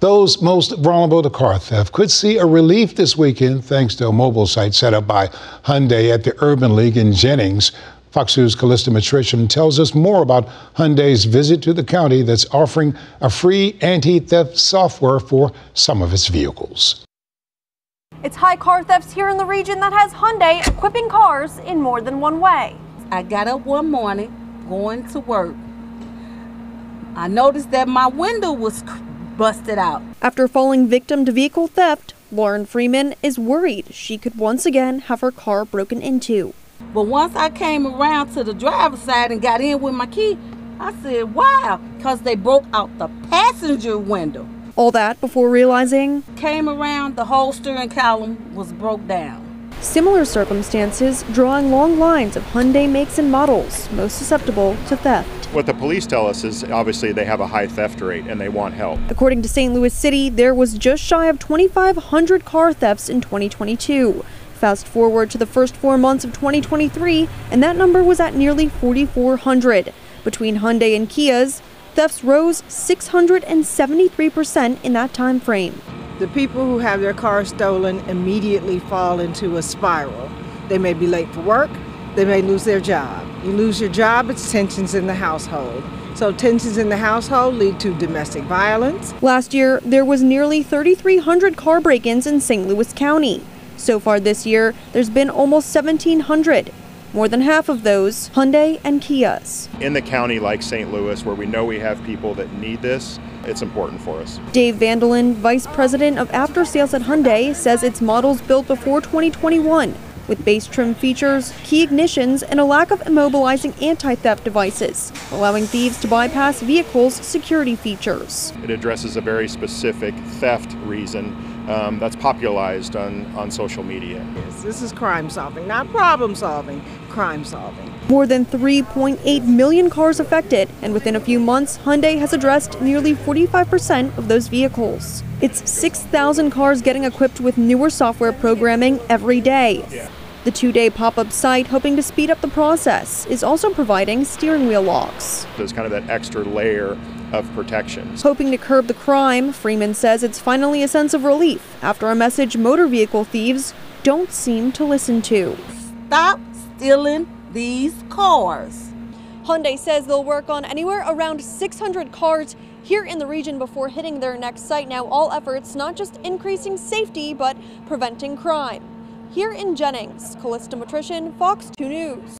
Those most vulnerable to car theft could see a relief this weekend thanks to a mobile site set up by Hyundai at the Urban League in Jennings. Fox News' Callista Matrician tells us more about Hyundai's visit to the county that's offering a free anti theft software for some of its vehicles. It's high car thefts here in the region that has Hyundai equipping cars in more than one way. I got up one morning going to work. I noticed that my window was busted out. After falling victim to vehicle theft, Lauren Freeman is worried she could once again have her car broken into. But once I came around to the driver's side and got in with my key, I said, wow, because they broke out the passenger window. All that before realizing came around, the whole steering column was broke down. Similar circumstances drawing long lines of Hyundai makes and models most susceptible to theft. What the police tell us is obviously they have a high theft rate and they want help. According to St. Louis City, there was just shy of 2,500 car thefts in 2022. Fast forward to the first four months of 2023, and that number was at nearly 4,400. Between Hyundai and Kias, thefts rose 673% in that time frame. The people who have their cars stolen immediately fall into a spiral. They may be late for work, they may lose their job. You lose your job, it's tensions in the household. So tensions in the household lead to domestic violence. Last year, there was nearly 3,300 car break-ins in St. Louis County. So far this year, there's been almost 1,700. More than half of those, Hyundai and Kias. In the county like St. Louis, where we know we have people that need this, it's important for us. Dave Vandelin, Vice President of After Sales at Hyundai, says its models built before 2021 with base trim features, key ignitions, and a lack of immobilizing anti-theft devices, allowing thieves to bypass vehicles' security features. It addresses a very specific theft reason um, that's popularized on, on social media. Yes, this is crime solving, not problem solving, crime solving. More than 3.8 million cars affected, and within a few months, Hyundai has addressed nearly 45% of those vehicles. It's 6,000 cars getting equipped with newer software programming every day. The two day pop up site, hoping to speed up the process, is also providing steering wheel locks. There's kind of that extra layer of protection. Hoping to curb the crime, Freeman says it's finally a sense of relief after a message motor vehicle thieves don't seem to listen to. Stop stealing these cars. Hyundai says they'll work on anywhere around 600 cars here in the region before hitting their next site. Now, all efforts not just increasing safety, but preventing crime. Here in Jennings, Callista Matrician, Fox 2 News.